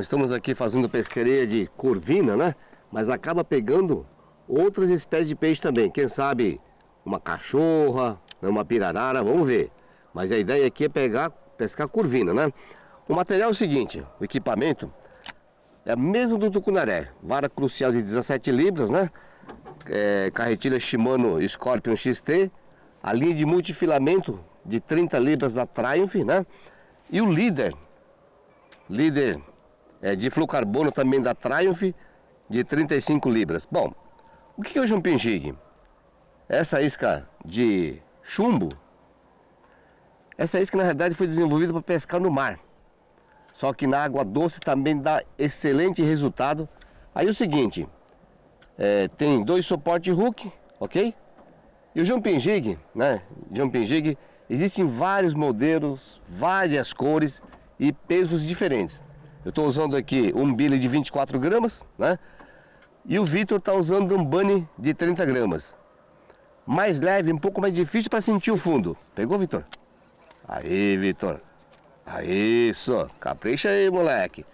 Nós estamos aqui fazendo pescaria de corvina, né? Mas acaba pegando outras espécies de peixe também. Quem sabe uma cachorra, né? uma pirarara, vamos ver. Mas a ideia aqui é pegar, pescar corvina, né? O material é o seguinte, o equipamento é mesmo do tucunaré. Vara crucial de 17 libras, né? É, carretilha Shimano Scorpion XT. A linha de multifilamento de 30 libras da Triumph, né? E o líder, líder é, de fluocarbono também da Triumph, de 35 libras. Bom, o que é o jumping jig? Essa isca de chumbo, essa isca na realidade foi desenvolvida para pescar no mar. Só que na água doce também dá excelente resultado. Aí o seguinte, é, tem dois suporte hook, ok? E o jumping jig, né? Jumping jig, existem vários modelos, várias cores e pesos diferentes. Eu estou usando aqui um billy de 24 gramas, né? E o Vitor está usando um bunny de 30 gramas. Mais leve, um pouco mais difícil para sentir o fundo. Pegou, Vitor? Aí, Vitor. Aí, isso. Capricha aí, moleque.